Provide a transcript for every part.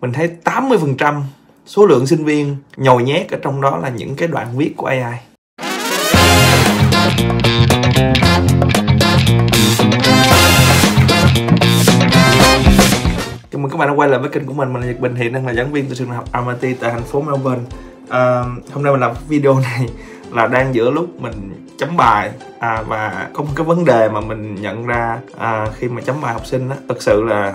mình thấy 80% số lượng sinh viên nhồi nhét ở trong đó là những cái đoạn viết của AI Chào mừng các bạn đã quay lại với kênh của mình, mình là Nhật Bình hiện đang là giảng viên từ trường đại học MIT tại thành phố Melbourne. À, Hôm nay mình làm video này là đang giữa lúc mình chấm bài. À, và có một cái vấn đề mà mình nhận ra à, khi mà chấm bài học sinh đó thực sự là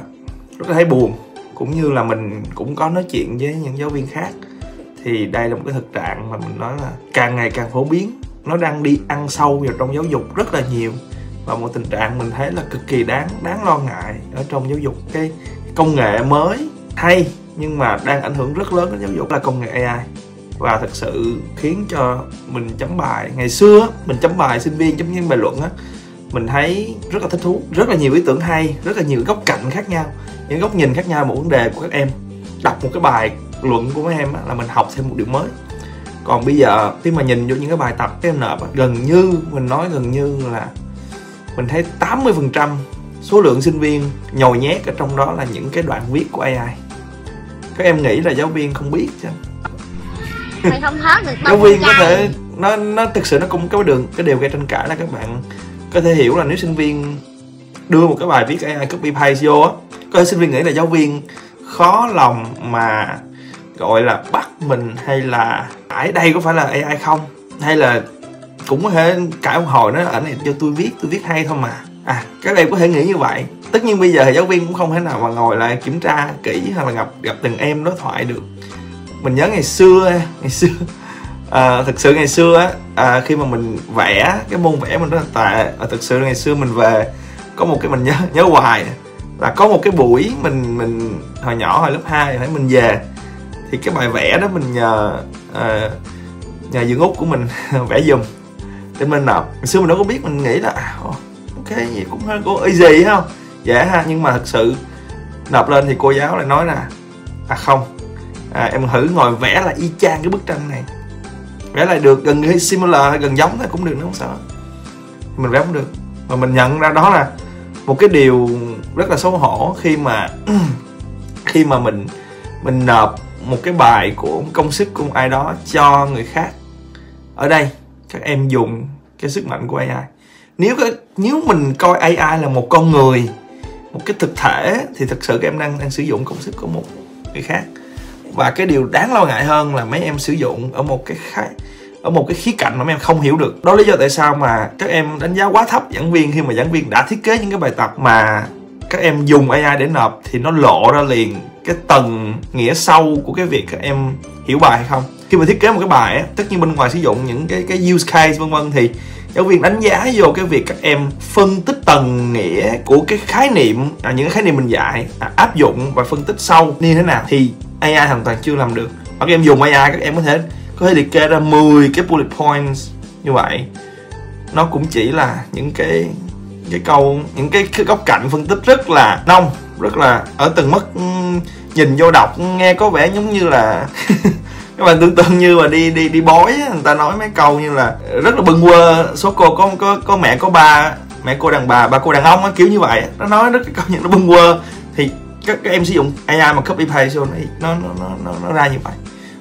rất là thấy buồn cũng như là mình cũng có nói chuyện với những giáo viên khác. Thì đây là một cái thực trạng mà mình nói là càng ngày càng phổ biến. Nó đang đi ăn sâu vào trong giáo dục rất là nhiều. Và một tình trạng mình thấy là cực kỳ đáng đáng lo ngại ở trong giáo dục. Cái công nghệ mới hay, nhưng mà đang ảnh hưởng rất lớn đến giáo dục là công nghệ AI và thực sự khiến cho mình chấm bài. Ngày xưa, mình chấm bài, sinh viên chấm những bài luận á, mình thấy rất là thích thú, rất là nhiều ý tưởng hay, rất là nhiều góc cạnh khác nhau những góc nhìn khác nhau một vấn đề của các em. Đọc một cái bài luận của mấy em á, là mình học thêm một điều mới. Còn bây giờ khi mà nhìn vô những cái bài tập các em nộp á, gần như mình nói gần như là mình thấy 80% số lượng sinh viên nhồi nhét ở trong đó là những cái đoạn viết của AI các em nghĩ là giáo viên không biết chứ. Không hết được giáo viên có thể nó nó thực sự nó cũng có đường cái điều gây tranh cãi là các bạn có thể hiểu là nếu sinh viên đưa một cái bài viết AI copy paste vô á có thể sinh viên nghĩ là giáo viên khó lòng mà gọi là bắt mình hay là ở đây có phải là AI không? Hay là cũng có thể cãi một hồi nó ở này cho tôi viết tôi viết hay thôi mà. À các em có thể nghĩ như vậy. Tất nhiên bây giờ thì giáo viên cũng không thể nào mà ngồi lại kiểm tra kỹ hay là gặp gặp từng em đối thoại được. Mình nhớ ngày xưa ngày xưa à, thực sự ngày xưa á à, khi mà mình vẽ cái môn vẽ mình rất là tệ. À, thực sự ngày xưa mình về có một cái mình nhớ nhớ hoài là có một cái buổi mình mình hồi nhỏ hồi lớp 2 phải mình về. Thì cái bài vẽ đó mình nhờ uh, nhờ dưỡng út của mình vẽ dùm để mình nộp. Ngày xưa mình đâu có biết mình nghĩ là à, ok gì cũng hơi có easy không dễ ha nhưng mà thật sự nộp lên thì cô giáo lại nói là à không. À, em thử ngồi vẽ là y chang cái bức tranh này. Vẽ lại được gần như similar gần giống thôi cũng được nó không sao mình vẽ không được. Mà mình nhận ra đó là một cái điều rất là xấu hổ khi mà khi mà mình mình nộp một cái bài của công sức của ai đó cho người khác. Ở đây các em dùng cái sức mạnh của AI nếu cái, nếu mình coi AI là một con người một cái thực thể thì thực sự các em đang đang sử dụng công sức của một người khác. Và cái điều đáng lo ngại hơn là mấy em sử dụng ở một cái khái ở một cái khía cạnh mà mấy em không hiểu được. Đó lý do tại sao mà các em đánh giá quá thấp giảng viên khi mà giảng viên đã thiết kế những cái bài tập mà các em dùng AI để nộp thì nó lộ ra liền cái tầng nghĩa sâu của cái việc các em hiểu bài hay không. Khi mà thiết kế một cái bài á tất nhiên bên ngoài sử dụng những cái cái use case vân vân thì giáo viên đánh giá vô cái việc các em phân tích tầng nghĩa của cái khái niệm à, những cái khái niệm mình dạy à, áp dụng và phân tích sâu như thế nào thì AI hoàn toàn chưa làm được. Và các em dùng AI các em có thể có thể liệt kê ra 10 cái bullet points như vậy. Nó cũng chỉ là những cái cái câu những cái, cái góc cạnh phân tích rất là nông rất là ở từng mức ừ, nhìn vô đọc ừ, nghe có vẻ giống như là các bạn tưởng tượng như mà đi đi đi bói người ta nói mấy câu như là rất là bưng quơ. Số cô có có có mẹ có ba mẹ cô đàn bà ba cô đàn ông á kiểu như vậy nó nói rất câu những nó bưng quơ. Thì các, các em sử dụng AI mà copy paste vô nó nó nó nó, nó ra như vậy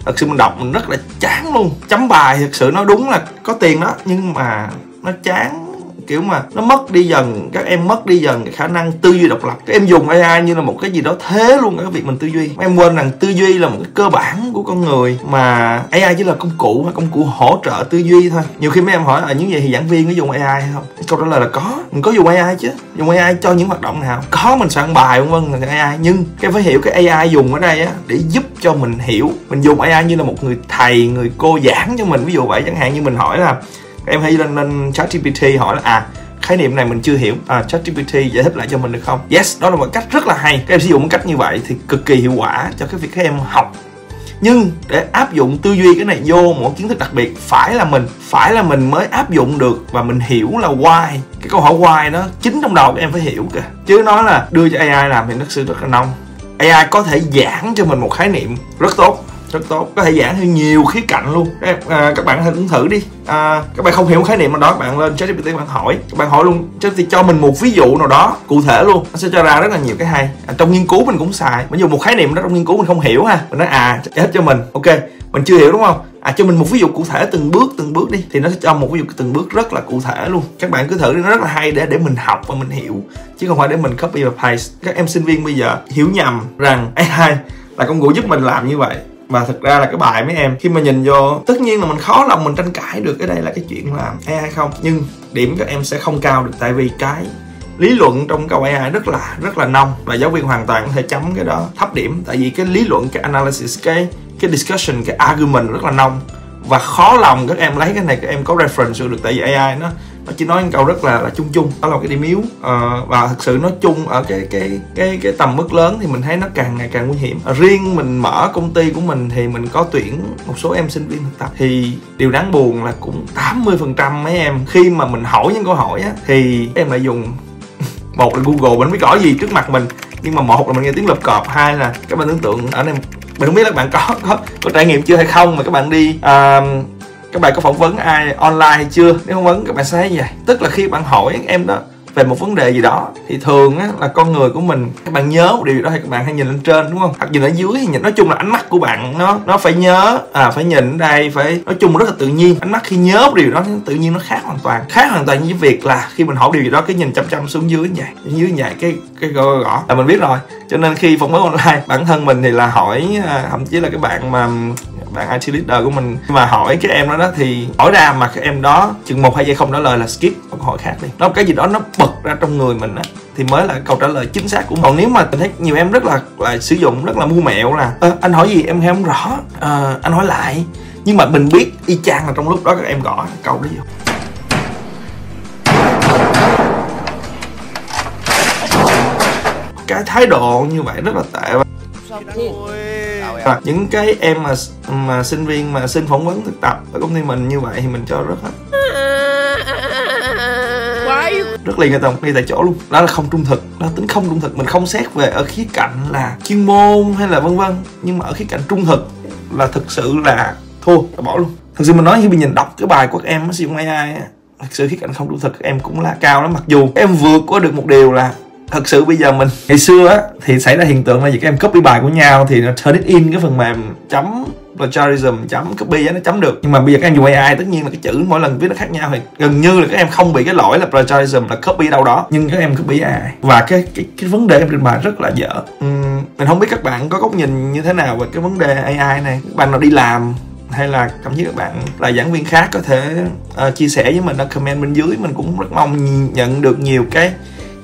thật sự mình đọc mình rất là chán luôn. Chấm bài thật sự nó đúng là có tiền đó, nhưng mà nó chán kiểu mà nó mất đi dần, các em mất đi dần cái khả năng tư duy độc lập. Các em dùng AI như là một cái gì đó thế luôn cái việc mình tư duy. Em quên rằng tư duy là một cái cơ bản của con người, mà AI chỉ là công cụ công cụ hỗ trợ tư duy thôi. Nhiều khi mấy em hỏi ở những gì thì giảng viên có dùng AI hay không? Câu trả lời là có. Mình có dùng AI chứ. Dùng AI cho những hoạt động nào? Có, mình soạn bài vân vân là AI nhưng cái phải hiểu cái AI dùng ở đây á, để giúp cho mình hiểu. Mình dùng AI như là một người thầy, người cô giảng cho mình. Ví dụ vậy, chẳng hạn như mình hỏi là em hãy lên lên ChatGPT hỏi là à khái niệm này mình chưa hiểu. À ChatGPT giải thích lại cho mình được không? Yes, đó là một cách rất là hay. Các em sử dụng cách như vậy thì cực kỳ hiệu quả cho cái việc các em học. Nhưng để áp dụng tư duy cái này vô một kiến thức đặc biệt, phải là mình, phải là mình mới áp dụng được và mình hiểu là why. Cái câu hỏi why nó chính trong đầu các em phải hiểu kìa. Chứ nói là đưa cho AI làm thì nó sự rất là nông. AI có thể giảng cho mình một khái niệm rất tốt rất tốt có thể giảng theo nhiều khía cạnh luôn. Các, à, các bạn hãy cũng thử đi. À, các bạn không hiểu khái niệm nào đó các bạn lên ChatGPT gpt bạn hỏi. Các bạn hỏi luôn ChatGPT cho mình một ví dụ nào đó cụ thể luôn. Nó sẽ cho ra rất là nhiều cái hay. À, trong nghiên cứu mình cũng xài. Ví dụ một khái niệm đó trong nghiên cứu mình không hiểu ha. Mình nói à hết cho mình. Ok mình chưa hiểu đúng không? À cho mình một ví dụ cụ thể từng bước từng bước đi. Thì nó sẽ cho một ví dụ từng bước rất là cụ thể luôn. Các bạn cứ thử đi nó rất là hay để để mình học và mình hiểu. Chứ không phải để mình copy và paste. Các em sinh viên bây giờ hiểu nhầm rằng AI là công cụ giúp mình làm như vậy và thực ra là cái bài mấy em, khi mà nhìn vô, tất nhiên là mình khó lòng mình tranh cãi được cái đây là cái chuyện làm AI không. Nhưng điểm các em sẽ không cao được, tại vì cái lý luận trong câu AI rất là rất là nông. Và giáo viên hoàn toàn có thể chấm cái đó thấp điểm. Tại vì cái lý luận, cái analysis, cái cái discussion, cái argument rất là nông. Và khó lòng các em lấy cái này, các em có reference được. Tại vì AI nó nó chỉ nói một câu rất là là chung chung đó là cái điểm yếu. À, và thực sự nói chung ở cái cái cái cái tầm mức lớn thì mình thấy nó càng ngày càng nguy hiểm. À, riêng mình mở công ty của mình thì mình có tuyển một số em sinh viên thực tập. Thì điều đáng buồn là cũng 80 phần trăm mấy em khi mà mình hỏi những câu hỏi á thì em lại dùng một là google mình biết rõ gì trước mặt mình nhưng mà một là mình nghe tiếng lợp cọp hai là các bạn tưởng tượng ở đây mình không biết là các bạn có có có trải nghiệm chưa hay không mà các bạn đi uh, các bạn có phỏng vấn ai online hay chưa? Nếu không vấn các bạn sẽ thấy vậy. Tức là khi bạn hỏi em đó về một vấn đề gì đó thì thường á là con người của mình các bạn nhớ một điều gì đó thì các bạn hay nhìn lên trên đúng không? Hoặc nhìn ở dưới thì nhìn nói chung là ánh mắt của bạn nó nó phải nhớ à phải nhìn đây phải nói chung rất là tự nhiên. Ánh mắt khi nhớ một điều đó tự nhiên nó khác hoàn toàn. Khác hoàn toàn với việc là khi mình hỏi điều gì đó cái nhìn chăm chăm xuống dưới như vậy dưới như vậy cái cái gõ gõ là mình biết rồi. Cho nên khi phỏng vấn online bản thân mình thì là hỏi à, thậm chí là cái bạn mà bạn IT leader của mình. Mà hỏi cái em đó đó thì hỏi ra mà cái em đó chừng một hai giây không trả lời là skip một câu hỏi khác đi. Nó cái gì đó nó bật ra trong người mình á thì mới là câu trả lời chính xác của mình. Còn nếu mà mình thấy nhiều em rất là là sử dụng rất là mua mẹo là anh hỏi gì em không rõ à, anh hỏi lại. Nhưng mà mình biết y chang là trong lúc đó các em gõ câu đó vô. Cái thái độ như vậy rất là tệ và những cái em mà mà sinh viên mà xin phỏng vấn thực tập ở công ty mình như vậy thì mình cho rất hết. Rất liền ngay tổng ngay tại chỗ luôn. Đó là không trung thực. Đó là tính không trung thực. Mình không xét về ở khía cạnh là chuyên môn hay là vân vân. Nhưng mà ở khía cạnh trung thực là thực sự là thua bỏ luôn. Thực sự mình nói khi mình nhìn đọc cái bài của các em sử dụng AI thực sự khía cạnh không trung thực các em cũng là cao lắm. Mặc dù em vượt qua được một điều là thật sự bây giờ mình ngày xưa á thì xảy ra hiện tượng là gì các em copy bài của nhau thì nó turn it in cái phần mềm chấm plagiarism chấm copy á nó chấm được. Nhưng mà bây giờ các em dùng AI tất nhiên là cái chữ mỗi lần viết nó khác nhau thì gần như là các em không bị cái lỗi là plagiarism là copy đâu đó. Nhưng các em copy AI và cái cái cái vấn đề em trình bày rất là dở. Uhm, mình không biết các bạn có góc nhìn như thế nào về cái vấn đề AI này. Các bạn nào đi làm hay là thậm chí các bạn là giảng viên khác có thể uh, chia sẻ với mình ở comment bên dưới. Mình cũng rất mong nhận được nhiều cái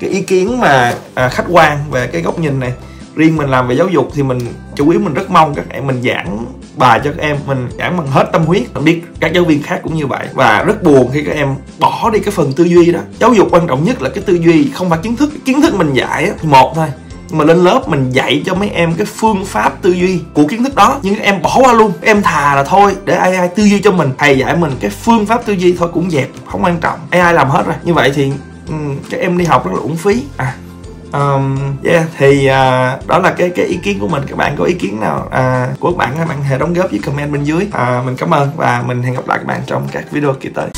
cái ý kiến mà à, khách quan về cái góc nhìn này. Riêng mình làm về giáo dục thì mình chủ yếu mình rất mong các em mình giảng bài cho các em mình giảng bằng hết tâm huyết. Mình biết các giáo viên khác cũng như vậy. Và rất buồn khi các em bỏ đi cái phần tư duy đó. Giáo dục quan trọng nhất là cái tư duy không phải kiến thức. Kiến thức mình dạy thì một thôi. Nhưng mà lên lớp mình dạy cho mấy em cái phương pháp tư duy của kiến thức đó. Nhưng các em bỏ qua luôn. Các em thà là thôi để ai tư duy cho mình. Thầy dạy mình cái phương pháp tư duy thôi cũng dẹp không quan trọng. Ai làm hết rồi. Như vậy thì Ừ, um, các em đi học rất là uổng phí. À um, yeah thì uh, đó là cái cái ý kiến của mình. Các bạn có ý kiến nào uh, của các bạn các bạn hãy đóng góp với comment bên dưới. Uh, mình cảm ơn và mình hẹn gặp lại các bạn trong các video kỳ tới.